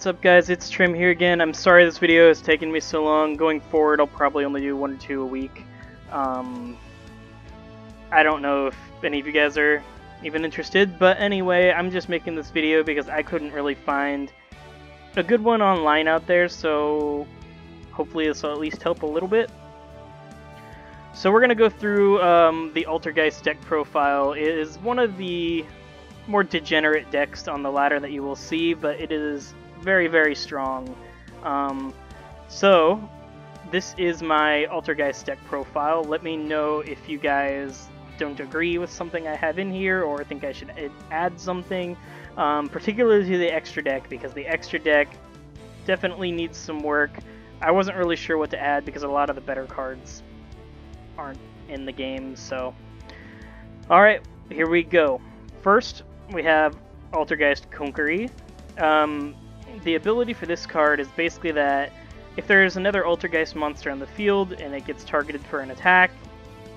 what's up guys, it's Trim here again. I'm sorry this video has taken me so long. Going forward, I'll probably only do one or two a week. Um, I don't know if any of you guys are even interested, but anyway, I'm just making this video because I couldn't really find a good one online out there, so hopefully this will at least help a little bit. So we're going to go through um, the Altergeist deck profile. It is one of the more degenerate decks on the ladder that you will see, but it is very, very strong. Um, so, this is my Altergeist deck profile. Let me know if you guys don't agree with something I have in here or think I should add something, um, particularly to the extra deck, because the extra deck definitely needs some work. I wasn't really sure what to add because a lot of the better cards aren't in the game, so... Alright, here we go. First, we have Altergeist Kunquery. Um, the ability for this card is basically that if there's another Altergeist monster on the field and it gets targeted for an attack,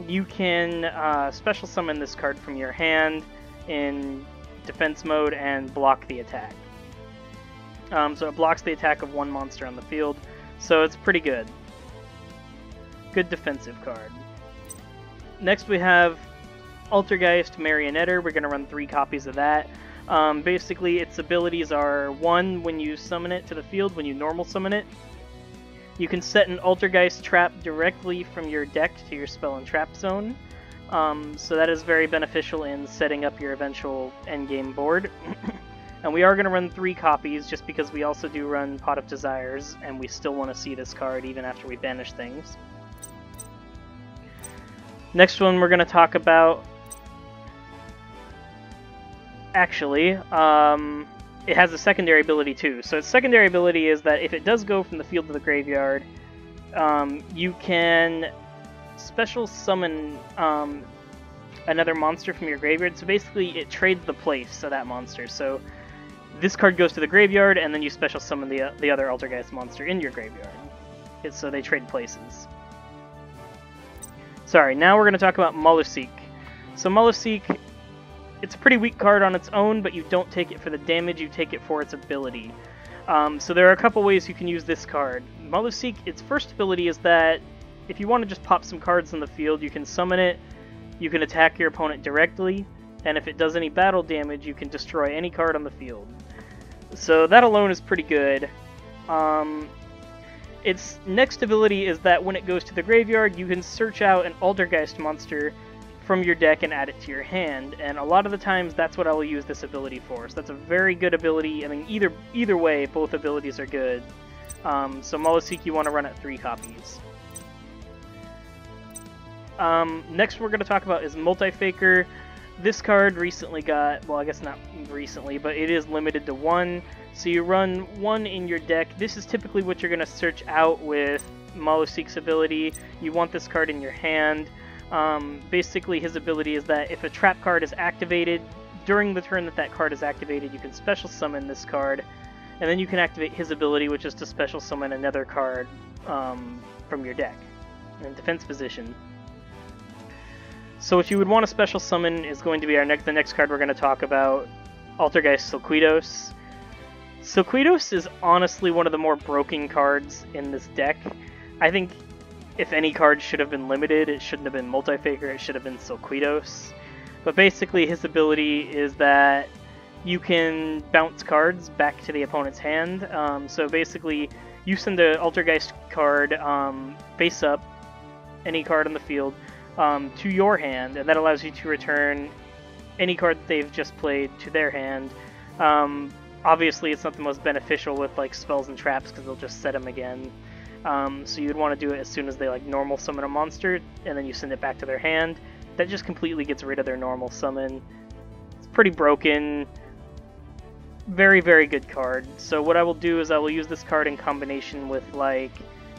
you can uh, special summon this card from your hand in defense mode and block the attack. Um, so it blocks the attack of one monster on the field, so it's pretty good. Good defensive card. Next we have Altergeist Marionetter. We're going to run three copies of that. Um, basically, its abilities are one, when you summon it to the field, when you normal summon it, you can set an Altergeist trap directly from your deck to your spell and trap zone. Um, so that is very beneficial in setting up your eventual endgame board. and we are going to run three copies just because we also do run Pot of Desires, and we still want to see this card even after we banish things. Next one we're going to talk about actually, um, it has a secondary ability too. So its secondary ability is that if it does go from the field to the graveyard, um, you can special summon um, another monster from your graveyard. So basically, it trades the place of that monster. So this card goes to the graveyard, and then you special summon the the other Altergeist monster in your graveyard. It's, so they trade places. Sorry, now we're going to talk about Meluseek. So Meluseek it's a pretty weak card on its own, but you don't take it for the damage, you take it for its ability. Um, so there are a couple ways you can use this card. Meluseek, its first ability is that if you want to just pop some cards in the field, you can summon it, you can attack your opponent directly, and if it does any battle damage, you can destroy any card on the field. So that alone is pretty good. Um, its next ability is that when it goes to the graveyard, you can search out an Altergeist monster from your deck and add it to your hand, and a lot of the times that's what I will use this ability for. So that's a very good ability. I mean, either either way, both abilities are good. Um, so Meluseek you want to run at three copies. Um, next we're going to talk about is Multi-Faker. This card recently got, well I guess not recently, but it is limited to one. So you run one in your deck. This is typically what you're going to search out with Meluseek's ability. You want this card in your hand. Um, basically, his ability is that if a trap card is activated, during the turn that that card is activated, you can special summon this card, and then you can activate his ability, which is to special summon another card um, from your deck in defense position. So what you would want to special summon is going to be our next the next card we're going to talk about, Altergeist Silquitous. Silquitous is honestly one of the more broken cards in this deck. I think if any card should have been limited, it shouldn't have been Multi-Faker, it should have been Silquitous. But basically, his ability is that you can bounce cards back to the opponent's hand. Um, so basically, you send the Altergeist card um, face up, any card on the field, um, to your hand, and that allows you to return any card that they've just played to their hand. Um, obviously, it's not the most beneficial with like spells and traps because they'll just set them again. Um, so you'd want to do it as soon as they like normal summon a monster, and then you send it back to their hand. That just completely gets rid of their normal summon. It's pretty broken. Very, very good card. So what I will do is I will use this card in combination with like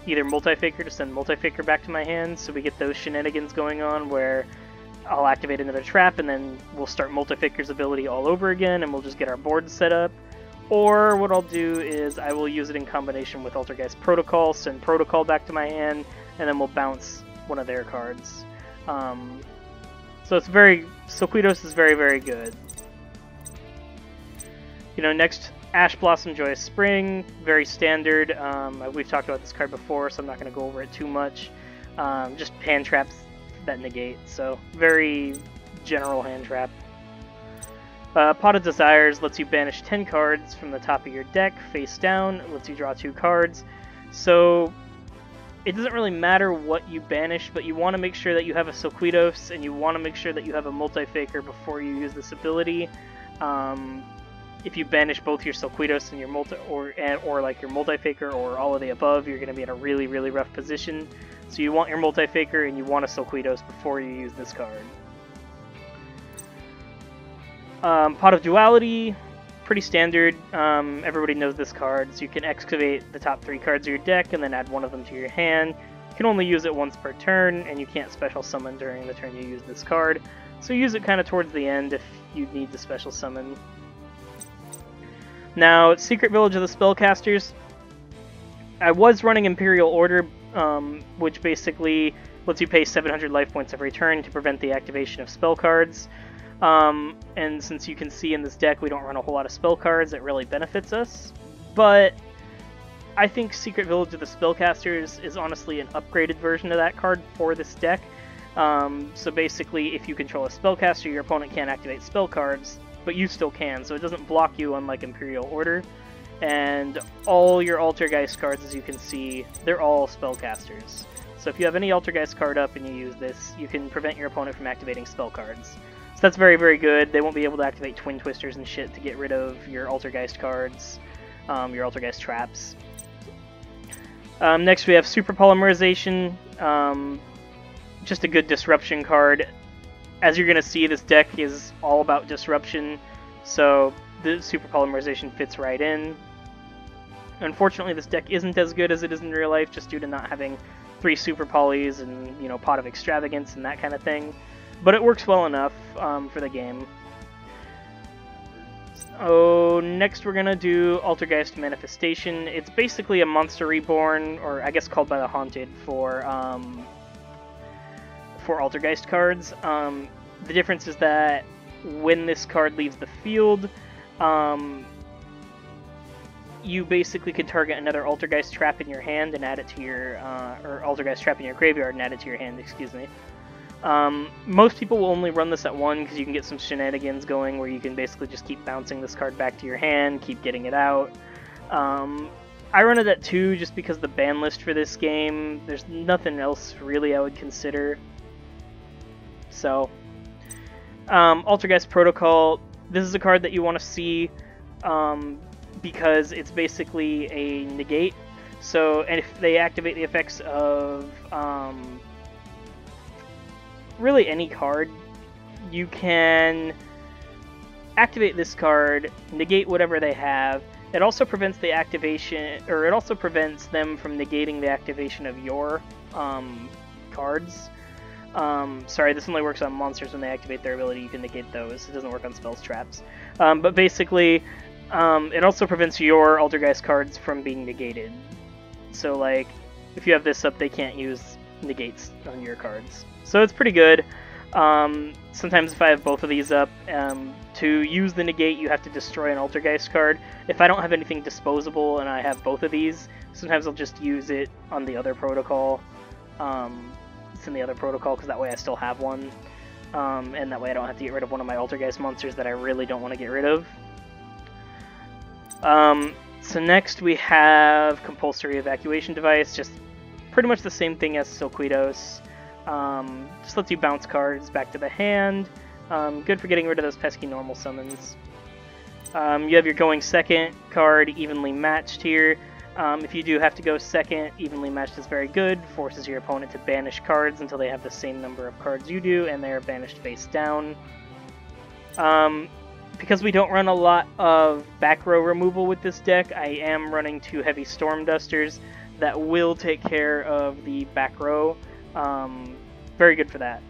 either Multi-Faker to send Multi-Faker back to my hand, so we get those shenanigans going on where I'll activate another trap and then we'll start Multi-Faker's ability all over again and we'll just get our board set up. Or what I'll do is I will use it in combination with Altergeist Protocol, send Protocol back to my hand, and then we'll bounce one of their cards. Um, so it's very, Silquitous is very, very good. You know, next Ash Blossom Joyous Spring, very standard. Um, we've talked about this card before, so I'm not going to go over it too much. Um, just hand traps that negate, so very general hand trap. Uh, Pot of Desires lets you banish 10 cards from the top of your deck face down, lets you draw 2 cards. So it doesn't really matter what you banish, but you want to make sure that you have a Silquitous and you want to make sure that you have a Multi-Faker before you use this ability. Um, if you banish both your Silquitous and your multi or or like your multi-faker or all of the above, you're going to be in a really really rough position. So you want your multi-faker and you want a Silquitous before you use this card. Um, Pot of Duality, pretty standard. Um, everybody knows this card, so you can excavate the top three cards of your deck and then add one of them to your hand. You can only use it once per turn, and you can't special summon during the turn you use this card. So use it kind of towards the end if you need the special summon. Now, Secret Village of the Spellcasters. I was running Imperial Order, um, which basically lets you pay 700 life points every turn to prevent the activation of spell cards. Um, and since you can see in this deck we don't run a whole lot of spell cards, it really benefits us. But I think Secret Village of the Spellcasters is honestly an upgraded version of that card for this deck. Um, so basically, if you control a spellcaster, your opponent can't activate spell cards, but you still can, so it doesn't block you unlike Imperial Order. And all your Altergeist cards, as you can see, they're all spellcasters. So if you have any Altergeist card up and you use this, you can prevent your opponent from activating spell cards. So that's very, very good. They won't be able to activate Twin Twisters and shit to get rid of your Altergeist cards, um, your Altergeist traps. Um, next we have Super Polymerization, um, just a good disruption card as you're going to see, this deck is all about disruption, so the super polymerization fits right in. Unfortunately, this deck isn't as good as it is in real life, just due to not having three super polys and you know pot of extravagance and that kind of thing. But it works well enough um, for the game. Oh, next we're gonna do Altergeist Manifestation. It's basically a monster reborn, or I guess called by the Haunted for um, for Altergeist cards. Um, the difference is that when this card leaves the field, um, you basically can target another Altergeist trap in your hand and add it to your, uh, or Altergeist trap in your graveyard and add it to your hand, excuse me. Um, most people will only run this at one because you can get some shenanigans going where you can basically just keep bouncing this card back to your hand, keep getting it out. Um, I run it at two just because the ban list for this game, there's nothing else really I would consider. So, um, Altergeist Protocol, this is a card that you want to see um, because it's basically a negate. So, and if they activate the effects of um, really any card, you can activate this card, negate whatever they have. It also prevents the activation, or it also prevents them from negating the activation of your um, cards. Um, sorry, this only works on monsters when they activate their ability. You can negate those. It doesn't work on spells traps. Um, but basically, um, it also prevents your Altergeist cards from being negated. So, like, if you have this up, they can't use negates on your cards. So it's pretty good. Um, sometimes if I have both of these up, um, to use the negate, you have to destroy an Altergeist card. If I don't have anything disposable and I have both of these, sometimes I'll just use it on the other protocol. Um, in the other protocol because that way I still have one. Um, and that way I don't have to get rid of one of my Altergeist monsters that I really don't want to get rid of. Um, so next we have Compulsory Evacuation Device, just pretty much the same thing as Silquitous. Um, just lets you bounce cards back to the hand. Um, good for getting rid of those pesky normal summons. Um, you have your going second card evenly matched here. Um, if you do have to go second, evenly matched is very good. Forces your opponent to banish cards until they have the same number of cards you do, and they are banished face down. Um, because we don't run a lot of back row removal with this deck, I am running two heavy Storm Dusters that will take care of the back row. Um, very good for that.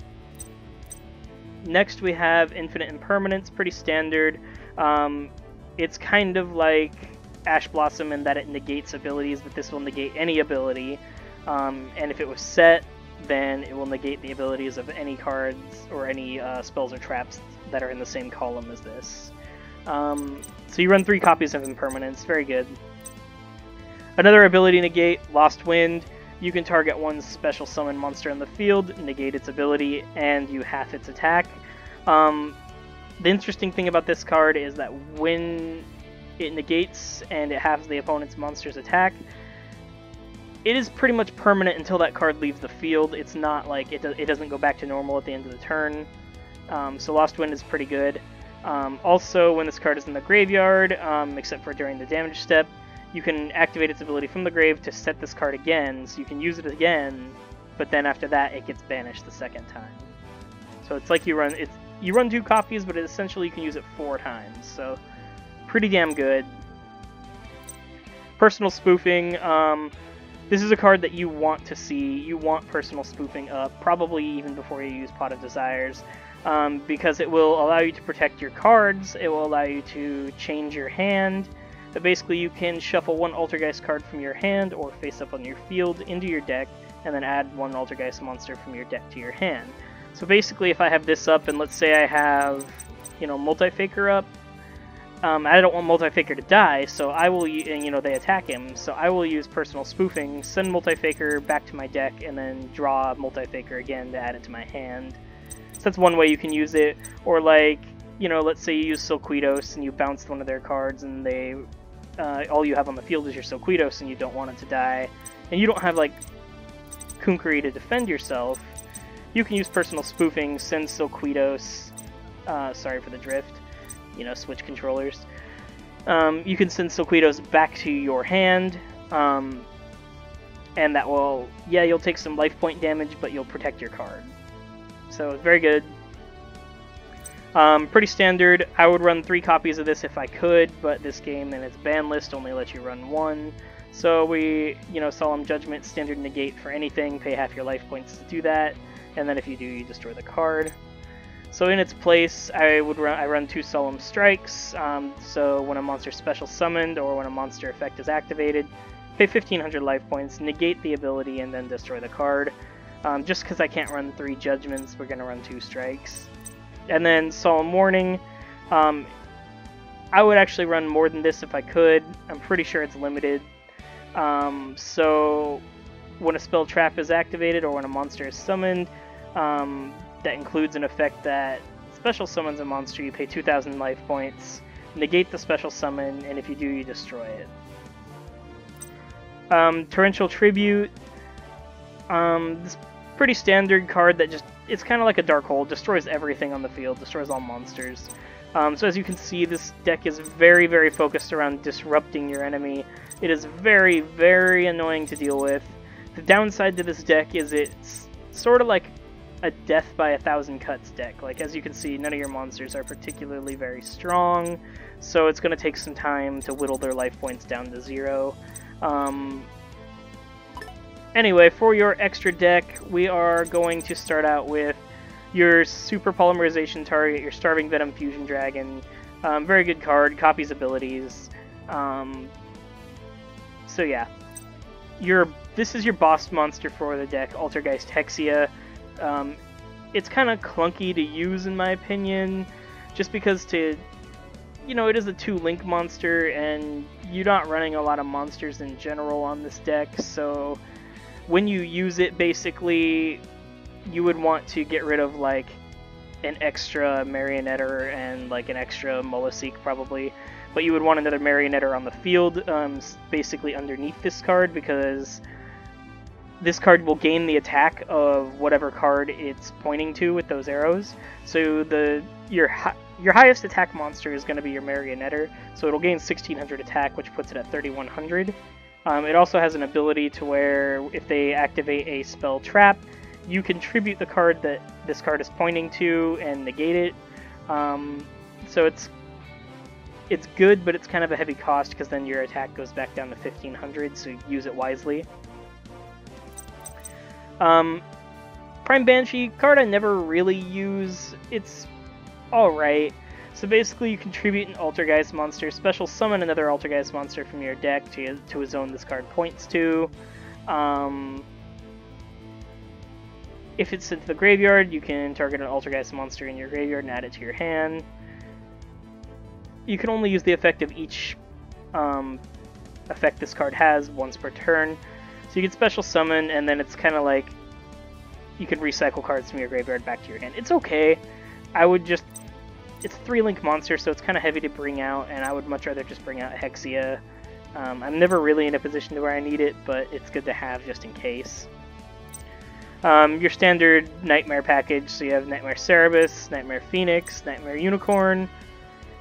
Next we have Infinite Impermanence, pretty standard. Um, it's kind of like Ash Blossom in that it negates abilities, but this will negate any ability. Um, and if it was set, then it will negate the abilities of any cards or any uh, spells or traps that are in the same column as this. Um, so you run three copies of Impermanence, very good. Another ability negate, Lost Wind. You can target one special summon monster in the field, negate its ability, and you half its attack. Um, the interesting thing about this card is that when it negates and it halves the opponent's monster's attack, it is pretty much permanent until that card leaves the field. It's not like it, do it doesn't go back to normal at the end of the turn. Um, so Lost Wind is pretty good. Um, also, when this card is in the graveyard, um, except for during the damage step, you can activate its ability from the grave to set this card again, so you can use it again, but then after that it gets banished the second time. So it's like you run it's you run two copies, but essentially you can use it four times. So pretty damn good. Personal spoofing. Um, this is a card that you want to see. You want personal spoofing up, probably even before you use Pot of Desires um, because it will allow you to protect your cards, it will allow you to change your hand. But basically, you can shuffle one Altergeist card from your hand or face up on your field into your deck, and then add one Altergeist monster from your deck to your hand. So basically, if I have this up, and let's say I have, you know, Multi-Faker up, um, I don't want Multi-Faker to die, so I will, and, you know, they attack him, so I will use Personal Spoofing, send Multi-Faker back to my deck, and then draw Multi-Faker again to add it to my hand So that's one way you can use it. Or like, you know, let's say you use Silquitous and you bounced one of their cards and they, uh, all you have on the field is your Silquitous and you don't want it to die, and you don't have like Kunquery to defend yourself, you can use personal spoofing, send Silquitous, uh, sorry for the drift, you know, switch controllers. Um, you can send Silquitous back to your hand, um, and that will, yeah, you'll take some life point damage, but you'll protect your card. So very good. Um, pretty standard. I would run three copies of this if I could, but this game and its ban list only lets you run one. So we, you know, Solemn Judgment, standard negate for anything, pay half your life points to do that, and then if you do, you destroy the card. So in its place, I would run, I run two Solemn Strikes, um, so when a monster special summoned or when a monster effect is activated, pay 1500 life points, negate the ability, and then destroy the card. Um, just because I can't run three judgments, we're going to run two strikes. And then Solemn Warning. Um, I would actually run more than this if I could. I'm pretty sure it's limited. Um, so when a spell trap is activated or when a monster is summoned, um, that includes an effect that special summons a monster, you pay 2,000 life points, negate the special summon, and if you do, you destroy it. Um, Torrential Tribute. Um, this pretty standard card that just, it's kind of like a Dark Hole, destroys everything on the field, destroys all monsters. Um, so as you can see, this deck is very, very focused around disrupting your enemy. It is very, very annoying to deal with. The downside to this deck is it's sort of like a death by a thousand cuts deck. Like as you can see, none of your monsters are particularly very strong, so it's going to take some time to whittle their life points down to zero. Um, Anyway, for your extra deck, we are going to start out with your Super Polymerization target, your Starving Venom Fusion Dragon. Um, very good card, copies abilities. Um, so yeah, your this is your boss monster for the deck, Altergeist Hexstia. Um, it's kind of clunky to use in my opinion, just because to, you know, it is a two-link monster, and you're not running a lot of monsters in general on this deck, so when you use it, basically, you would want to get rid of like an extra Marionetter and like an extra Meluseek probably, but you would want another Marionetter on the field, um, basically underneath this card because this card will gain the attack of whatever card it's pointing to with those arrows. So the your your highest attack monster is going to be your Marionetter, so it'll gain 1600 attack, which puts it at 3100. Um, it also has an ability to where if they activate a spell trap, you contribute the card that this card is pointing to and negate it. Um, so it's it's good, but it's kind of a heavy cost because then your attack goes back down to 1500, so use it wisely. Um, Prime Banshee card I never really use. It's alright. So basically you contribute an Altergeist monster, special summon another Altergeist monster from your deck to, to a zone this card points to. Um, if it's sent to the graveyard, you can target an Altergeist monster in your graveyard and add it to your hand. you can only use the effect of each um, effect this card has once per turn. So you can special summon, and then it's kind of like you can recycle cards from your graveyard back to your hand. It's okay. I would just... It's three-link monster, so it's kind of heavy to bring out, and I would much rather just bring out Hexstia. Um, I'm never really in a position to where I need it, but it's good to have just in case. Um, your standard Knightmare package, so you have Knightmare Cerberus, Knightmare Phoenix, Knightmare Unicorn.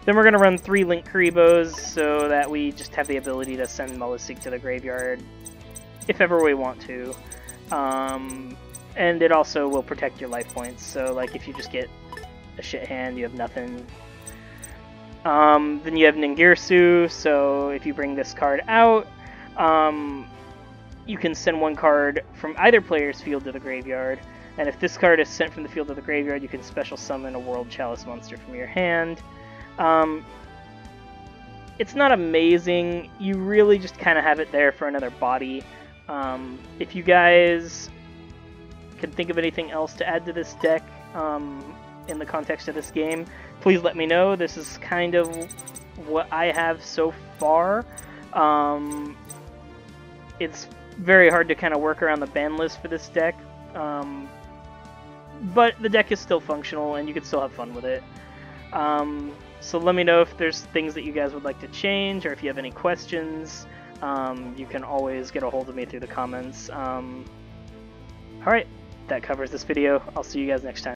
Then we're going to run three Link Kuribohs, so that we just have the ability to send Meluseek to the graveyard, if ever we want to. Um, and it also will protect your life points, so like if you just get a shit hand, you have nothing. Um, then you have Ningirsu, so if you bring this card out, um, you can send one card from either player's field to the graveyard. And if this card is sent from the field to the graveyard, you can special summon a World Chalice monster from your hand. Um, it's not amazing. You really just kind of have it there for another body. Um, if you guys can think of anything else to add to this deck um, in the context of this game, please let me know. This is kind of what I have so far. Um, it's very hard to kind of work around the ban list for this deck. Um, but the deck is still functional and you can still have fun with it. Um, so let me know if there's things that you guys would like to change or if you have any questions. Um, you can always get a hold of me through the comments. Um, Alright, that covers this video. I'll see you guys next time.